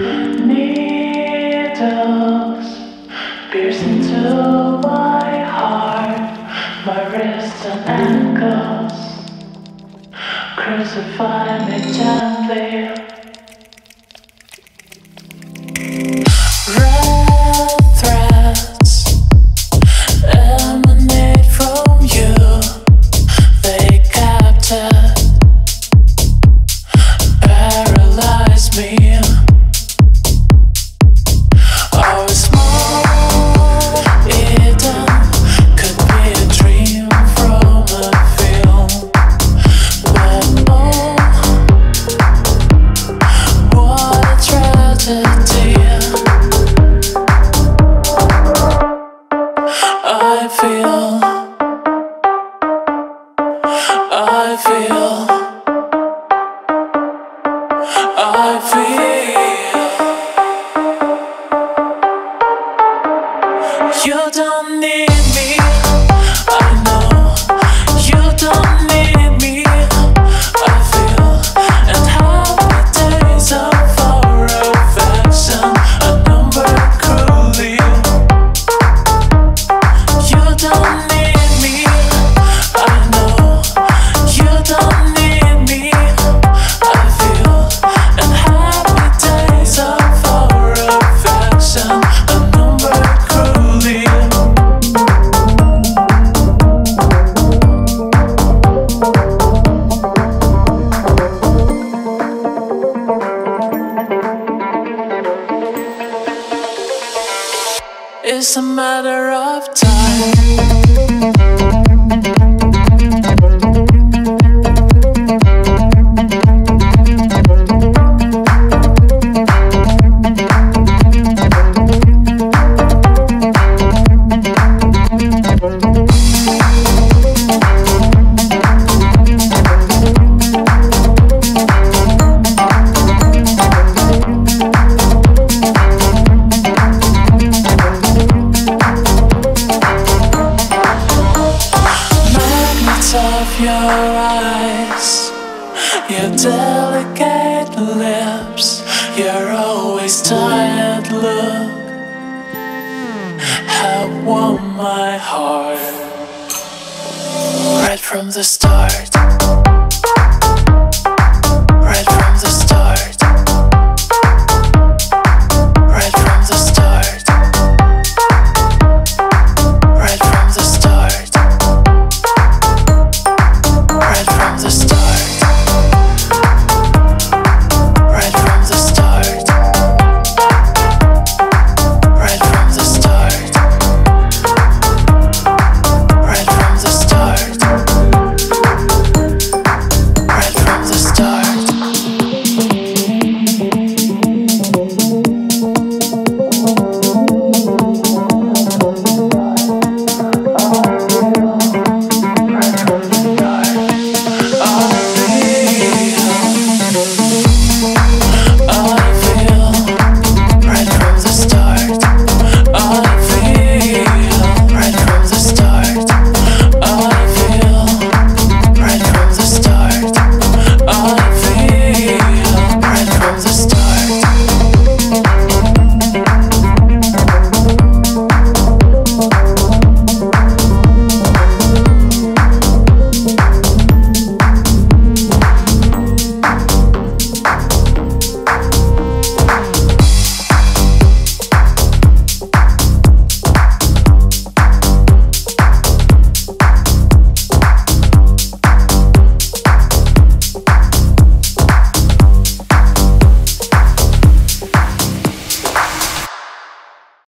Needles piercing to my heart, my wrists and ankles crucify me gently. I feel. I feel. You don't need. It's a matter of time. your eyes, your delicate lips, your always tired look have won my heart right from the start.